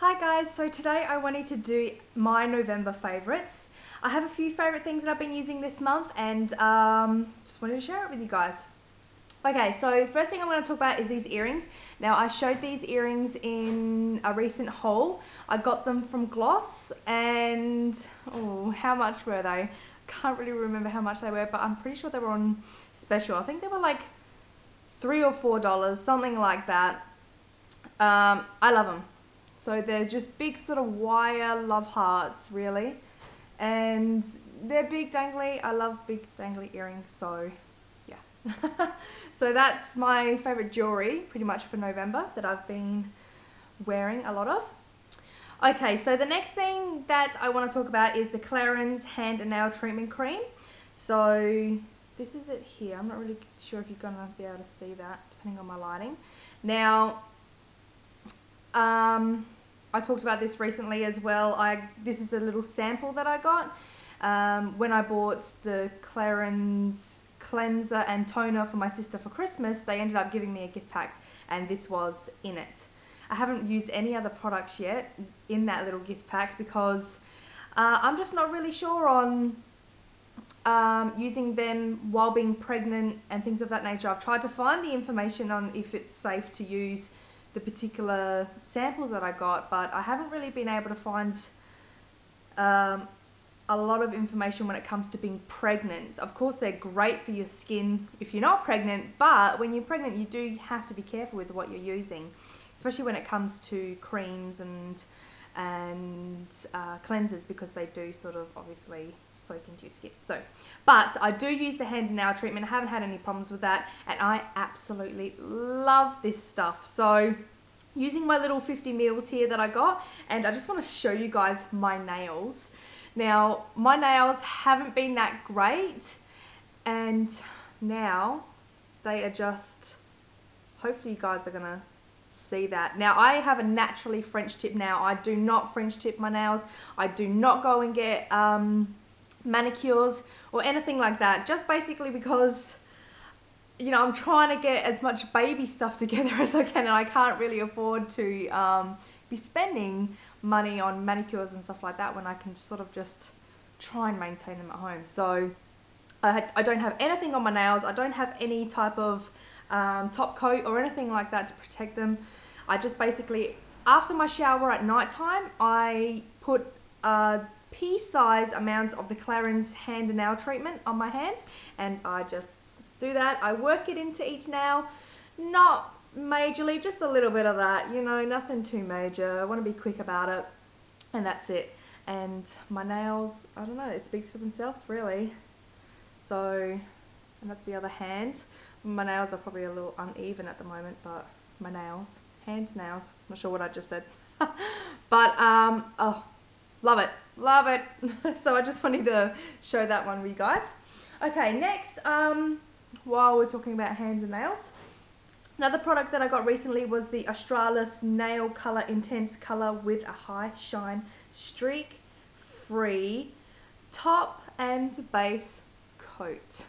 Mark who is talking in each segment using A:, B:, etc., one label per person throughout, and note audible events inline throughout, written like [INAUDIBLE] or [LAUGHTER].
A: Hi guys, so today I wanted to do my November favourites. I have a few favourite things that I've been using this month and um, just wanted to share it with you guys. Okay, so first thing I'm going to talk about is these earrings. Now I showed these earrings in a recent haul. I got them from Gloss and oh, how much were they? I can't really remember how much they were, but I'm pretty sure they were on special. I think they were like three or four dollars, something like that. Um, I love them. So they're just big sort of wire love hearts, really. And they're big dangly. I love big dangly earrings, so yeah. [LAUGHS] so that's my favorite jewelry, pretty much for November, that I've been wearing a lot of. Okay, so the next thing that I want to talk about is the Clarins Hand and Nail Treatment Cream. So this is it here. I'm not really sure if you're going to be able to see that, depending on my lighting. Now, um, I talked about this recently as well. I This is a little sample that I got um, when I bought the Clarins cleanser and toner for my sister for Christmas. They ended up giving me a gift pack and this was in it. I haven't used any other products yet in that little gift pack because uh, I'm just not really sure on um, using them while being pregnant and things of that nature. I've tried to find the information on if it's safe to use the particular samples that I got, but I haven't really been able to find um, a lot of information when it comes to being pregnant. Of course, they're great for your skin if you're not pregnant, but when you're pregnant, you do have to be careful with what you're using, especially when it comes to creams and and uh, cleansers because they do sort of obviously soak into your skin. So, but I do use the hand and nail treatment. I haven't had any problems with that and I absolutely love this stuff. So using my little 50 mils here that I got and I just want to show you guys my nails. Now my nails haven't been that great and now they are just, hopefully you guys are to see that. Now I have a naturally French tip now. I do not French tip my nails. I do not go and get um, manicures or anything like that. Just basically because you know, I'm trying to get as much baby stuff [LAUGHS] together as I can and I can't really afford to um, be spending money on manicures and stuff like that when I can sort of just try and maintain them at home. So I, I don't have anything on my nails. I don't have any type of um, top coat or anything like that to protect them. I just basically, after my shower at night time, I put a pea-size amount of the Clarins hand and nail treatment on my hands and I just do that. I work it into each nail, not majorly, just a little bit of that, you know, nothing too major. I want to be quick about it and that's it. And my nails, I don't know, it speaks for themselves really. So, and that's the other hand. My nails are probably a little uneven at the moment, but my nails, hands, nails, not sure what I just said. [LAUGHS] but, um, oh, love it, love it. [LAUGHS] so I just wanted to show that one with you guys. Okay, next, um, while we're talking about hands and nails, another product that I got recently was the Australis Nail Color Intense Color with a High Shine Streak Free Top and Base Coat.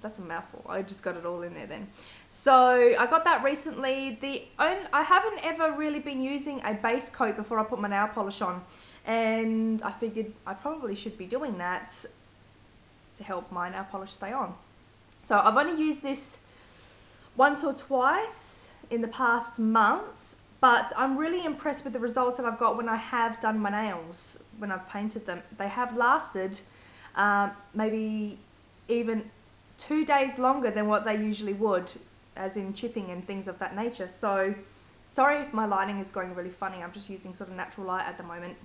A: That's a mouthful. I just got it all in there then. So I got that recently. The only, I haven't ever really been using a base coat before I put my nail polish on. And I figured I probably should be doing that to help my nail polish stay on. So I've only used this once or twice in the past month. But I'm really impressed with the results that I've got when I have done my nails, when I've painted them. They have lasted um, maybe even two days longer than what they usually would, as in chipping and things of that nature. So, sorry if my lighting is going really funny. I'm just using sort of natural light at the moment.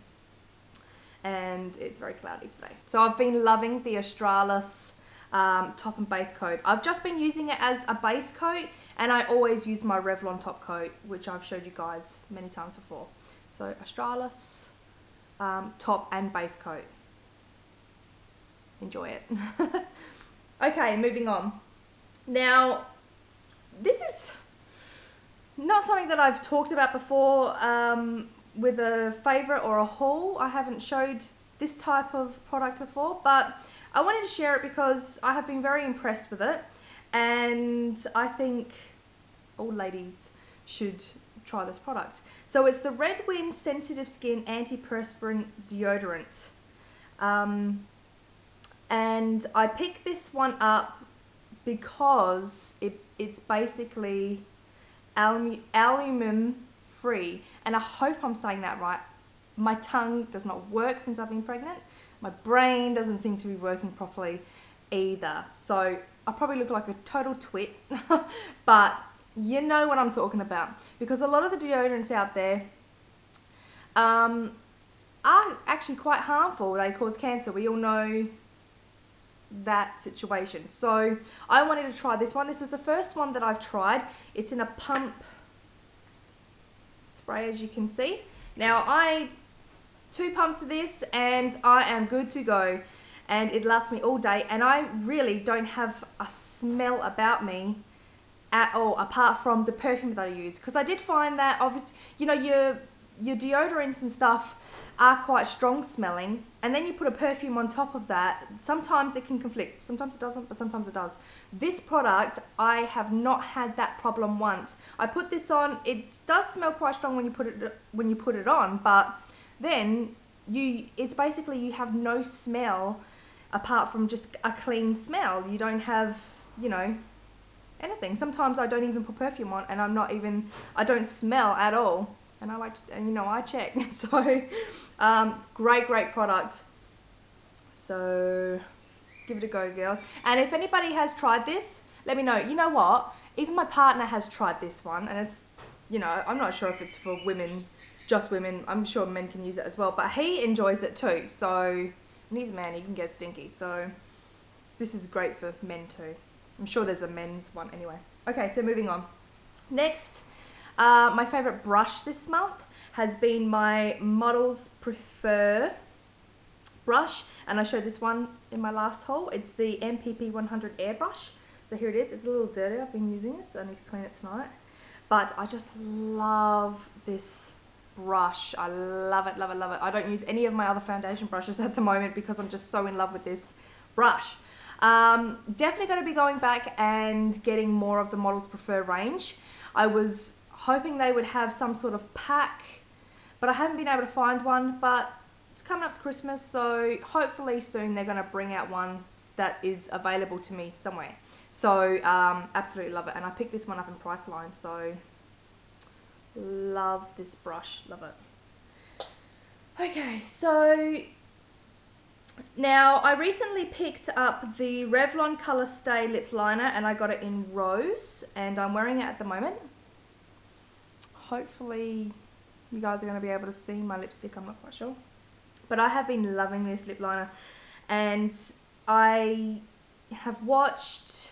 A: And it's very cloudy today. So I've been loving the Australis um, top and base coat. I've just been using it as a base coat and I always use my Revlon top coat, which I've showed you guys many times before. So Australis um, top and base coat. Enjoy it. [LAUGHS] Okay, moving on. Now, this is not something that I've talked about before um, with a favourite or a haul. I haven't showed this type of product before, but I wanted to share it because I have been very impressed with it and I think all ladies should try this product. So it's the Redwin Sensitive Skin Antiperspirant Deodorant. Um, and I picked this one up because it, it's basically aluminum free. And I hope I'm saying that right. My tongue does not work since I've been pregnant. My brain doesn't seem to be working properly either. So I probably look like a total twit, [LAUGHS] but you know what I'm talking about. Because a lot of the deodorants out there um, are actually quite harmful. They cause cancer. We all know that situation. So I wanted to try this one. This is the first one that I've tried. It's in a pump spray as you can see. Now I, two pumps of this and I am good to go and it lasts me all day and I really don't have a smell about me at all apart from the perfume that I use because I did find that obviously you know your your deodorants and stuff are quite strong smelling and then you put a perfume on top of that sometimes it can conflict sometimes it doesn't but sometimes it does. This product I have not had that problem once. I put this on it does smell quite strong when you put it when you put it on but then you it's basically you have no smell apart from just a clean smell. You don't have you know anything. Sometimes I don't even put perfume on and I'm not even I don't smell at all and I like to, and you know I check. [LAUGHS] So um, great great product. So give it a go girls. And if anybody has tried this let me know. You know what? Even my partner has tried this one and it's you know I'm not sure if it's for women just women. I'm sure men can use it as well but he enjoys it too. So and he's a man he can get stinky. So this is great for men too. I'm sure there's a men's one anyway. Okay so moving on. Next uh, my favourite brush this month has been my Models Prefer brush and I showed this one in my last haul. It's the MPP 100 airbrush. So here it is. It's a little dirty. I've been using it so I need to clean it tonight. But I just love this brush. I love it, love it, love it. I don't use any of my other foundation brushes [LAUGHS] at the moment because I'm just so in love with this brush. Um, definitely going to be going back and getting more of the Models Prefer range. I was hoping they would have some sort of pack, but I haven't been able to find one, but it's coming up to Christmas, so hopefully soon they're going to bring out one that is available to me somewhere. So, um, absolutely love it. And I picked this one up in Priceline, so love this brush, love it. Okay, so now I recently picked up the Revlon Color Stay Lip Liner and I got it in Rose and I'm wearing it at the moment hopefully you guys are going to be able to see my lipstick, I'm not quite sure. But I have been loving this lip liner and I have watched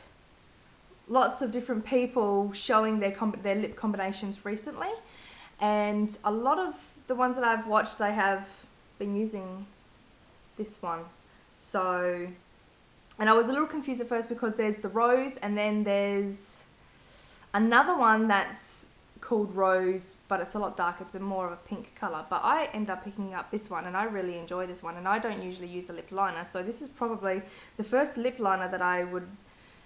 A: lots of different people showing their, their lip combinations recently and a lot of the ones that I've watched they have been using this one so and I was a little confused at first because there's the rose and then there's another one that's called Rose, but it's a lot darker. It's a more of a pink colour. But I end up picking up this one, and I really enjoy this one. And I don't usually use a lip liner, so this is probably the first lip liner that I would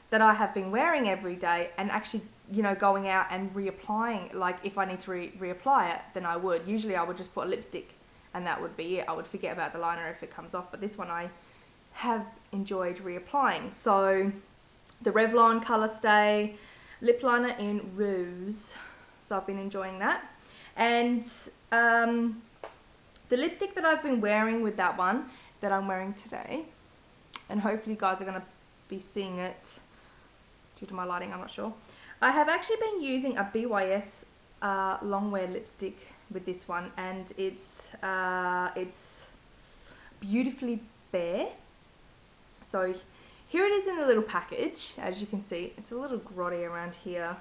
A: that I have been wearing every day, and actually, you know, going out and reapplying. Like if I need to re reapply it, then I would. Usually, I would just put a lipstick, and that would be it. I would forget about the liner if it comes off. But this one, I have enjoyed reapplying. So the Revlon Color Stay lip liner in Rose so I've been enjoying that. And um, the lipstick that I've been wearing with that one, that I'm wearing today, and hopefully you guys are going to be seeing it due to my lighting, I'm not sure. I have actually been using a BYS uh, longwear lipstick with this one, and it's, uh, it's beautifully bare. So here it is in a little package, as you can see. It's a little grotty around here.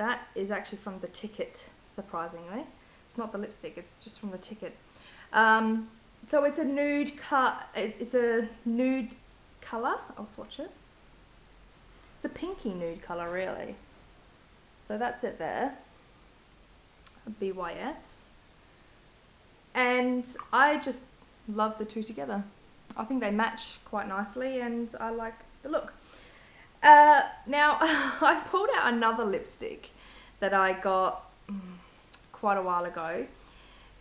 A: That is actually from the ticket, surprisingly. It's not the lipstick, it's just from the ticket. Um, so it's a nude cut. It's a nude colour. I'll swatch it. It's a pinky nude colour, really. So that's it there. BYS. And I just love the two together. I think they match quite nicely and I like the look. Uh, now, [LAUGHS] I've pulled out another lipstick that I got, mm, quite a while ago.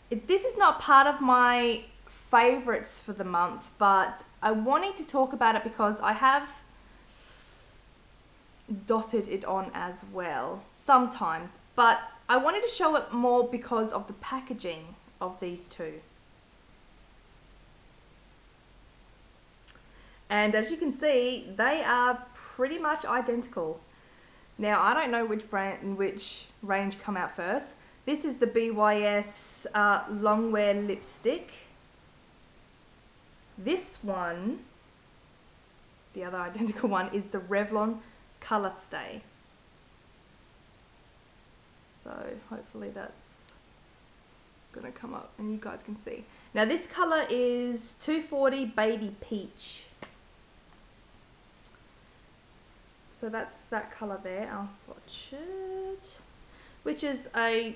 A: This is not part of my favorites for the month, but I wanted to talk about it because I have dotted it on as well sometimes, but I wanted to show it more because of the packaging of these two. And as you can see, they are pretty much identical. Now, I don't know which brand and which range come out first. This is the BYS uh, Longwear Lipstick. This one, the other [LAUGHS] identical one, is the Revlon Color Stay. So hopefully that's gonna come up and you guys can see. Now this color is 240 Baby Peach. So that's that color there. I'll swatch it, which is a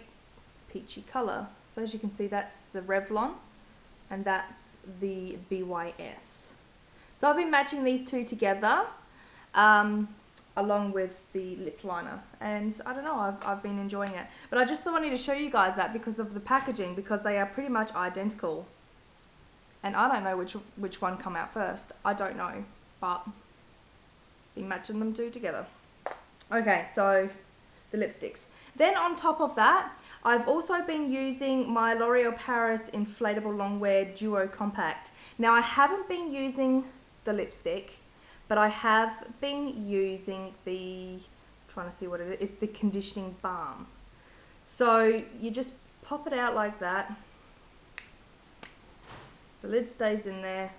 A: peachy color. So as you can see, that's the Revlon and that's the BYS. So I've been matching these two together um, along with the lip liner and I don't know, I've, I've been enjoying it. But I just wanted to show you guys that because of the packaging because they are pretty much identical. And I don't know which, which one come out first. I don't know, but be matching them two together. Okay, so the lipsticks. Then on top of that, I've also been using my L'Oreal Paris Infallible Longwear Duo Compact. Now I haven't been using the lipstick, but I have been using the, trying to see what it is, it's the conditioning balm. So you just pop it out like that. The lid stays in there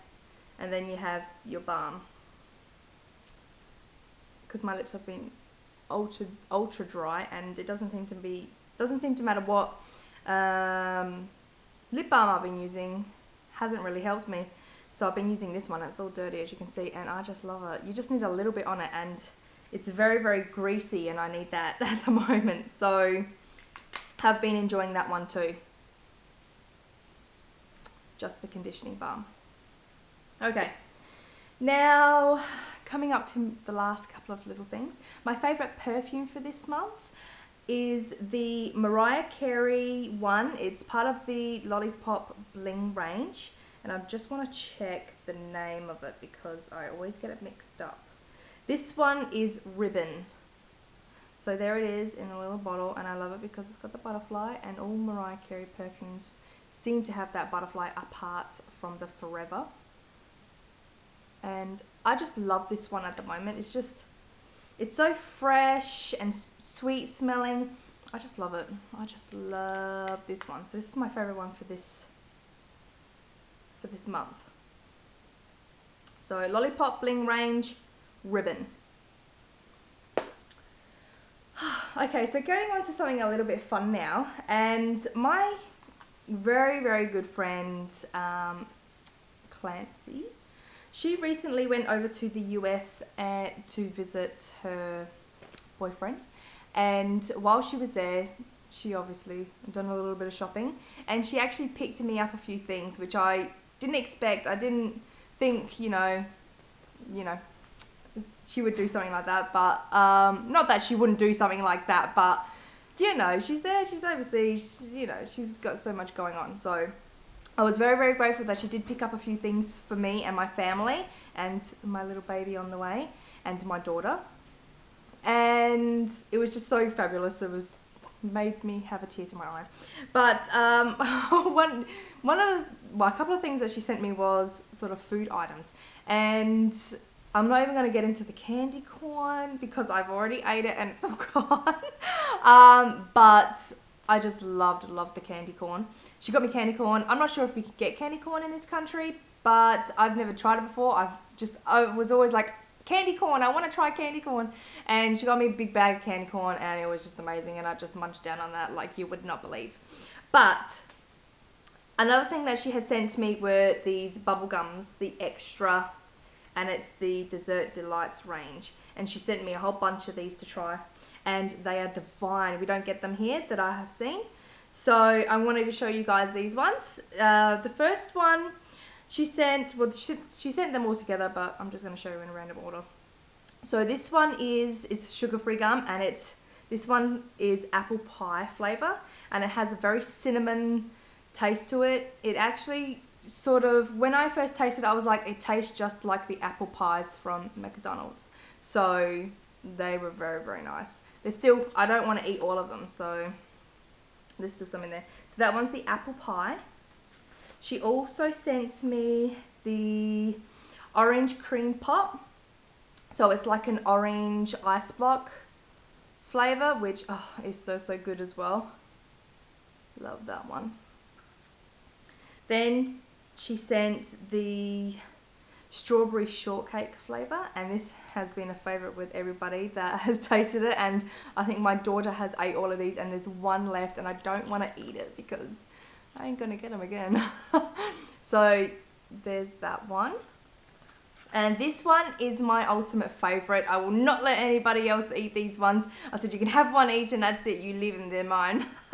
A: and then you have your balm because my lips have been ultra ultra dry and it doesn't seem to be doesn't seem to matter what um, lip balm I've been using hasn't really helped me. So I've been using this one it's all dirty as you can see and I just love it. You just need a little bit on it and it's very very greasy and I need that [LAUGHS] at the moment. So have been enjoying that one too. Just the conditioning balm. Okay. Now coming up to the last couple of little things. My favourite perfume for this month is the Mariah Carey one. It's part of the Lollipop Bling range. And I just want to check the name of it because I always get it mixed up. This one is Ribbon. So there it is in a little bottle and I love it because it's got the butterfly and all Mariah Carey perfumes seem to have that butterfly apart from the Forever and I just love this one at the moment. It's just, it's so fresh and sweet smelling. I just love it. I just love this one. So this is my favorite one for this, for this month. So Lollipop Bling Range Ribbon. [SIGHS] okay, so going on to something a little bit fun now. And my very, very good friend, um, Clancy, she recently went over to the US uh, to visit her boyfriend, and while she was there, she obviously done a little bit of shopping, and she actually picked me up a few things which I didn't expect. I didn't think, you know, you know, she would do something like that, but um, not that she wouldn't do something like that, but you know, she's there, she's overseas, you know, she's got so much going on, so I was very, very grateful that she did pick up a few things for me and my family and my little baby on the way and my daughter. And it was just so fabulous. It was made me have a tear to my eye. But um, [LAUGHS] one, one of well, a couple of things that she sent me was sort of food items. And I'm not even going to get into the candy corn because I've already ate it and it's all [LAUGHS] gone. um, but I just loved, loved the candy corn. She got me candy corn. I'm not sure if we could get candy corn in this country, but I've never tried it before. I've just, I was always like, candy corn, I want to try candy corn. And she got me a big bag of candy corn and it was just amazing and I just munched down on that like you would not believe. But another thing that she had sent me were these bubble gums, the extra, and it's the Dessert Delights range. And she sent me a whole bunch of these to try and they are divine. We don't get them here that I have seen. So I wanted to show you guys these ones. Uh, the first one she sent, well she, she sent them all together but I'm just going to show you in a random order. So this one is, is sugar-free gum and it's this one is apple pie flavor and it has a very cinnamon taste to it. It actually sort of, when I first tasted it, I was like, it tastes just like the apple pies from McDonald's. So they were very, very nice. They're still, I don't want to eat all of them, so there's still some in there. So that one's the apple pie. She also sent me the orange cream pop. So it's like an orange ice block flavor, which oh, is so, so good as well. Love that one. Then she sent the strawberry shortcake flavor and this has been a favorite with everybody that [LAUGHS] has tasted it and I think my daughter has ate all of these and there's one left and I don't want to eat it because I ain't gonna get them again. [LAUGHS] so there's that one. And this one is my ultimate favorite. I will not let anybody else eat these ones. I said you can have one each and that's it. You leave them, they're mine. [LAUGHS]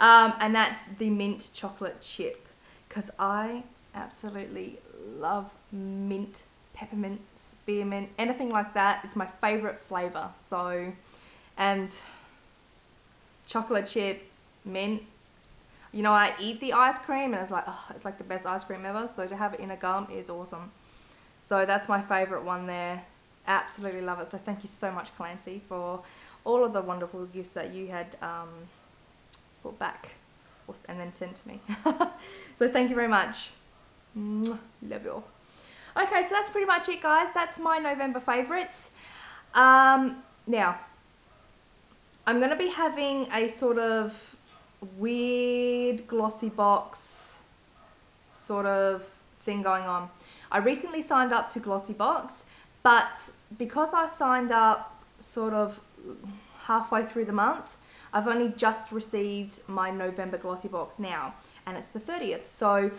A: um, and that's the mint chocolate chip. Because I absolutely love mint, peppermint, spearmint, anything like that. It's my favorite flavor. So, and chocolate chip, mint. You know, I eat the ice cream and it's like, oh, it's like the best ice cream ever. So to have it in a gum is awesome. So that's my favorite one there. Absolutely love it. So thank you so much, Clancy, for all of the wonderful gifts that you had um, brought back and then sent to me. [LAUGHS] so thank you very much. Love you. Okay, so that's pretty much it, guys. That's my November favourites. Um, now, I'm going to be having a sort of weird Glossybox sort of thing going on. I recently signed up to Glossybox, but because I signed up sort of halfway through the month, I've only just received my November Glossybox now, and it's the 30th. So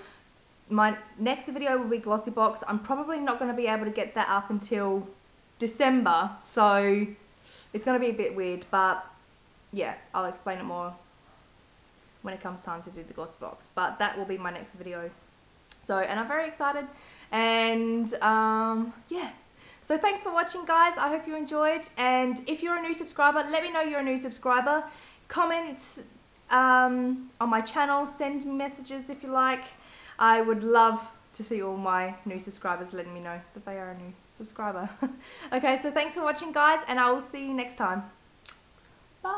A: my next video will be Glossybox I'm probably not going to be able to get that up until December, so it's going to be a bit weird, but yeah, I'll explain it more when it comes time to do the Glossybox But that will be my next video. So, and I'm very excited, and um, yeah. So thanks for watching guys, I hope you enjoyed, and if you're a new subscriber, let me know you're a new subscriber. Comment um, on my channel, send me messages if you like. I would love to see all my new subscribers letting me know that they are a new subscriber. [LAUGHS] okay, so thanks for watching guys and I will see you next time. Bye.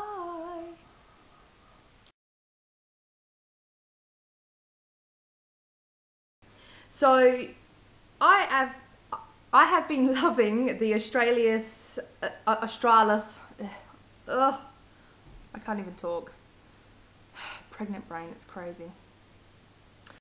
A: So I have I have been [LAUGHS] loving the Australis uh, Australis [SIGHS] ugh, I can't even talk. [SIGHS] Pregnant brain, it's crazy.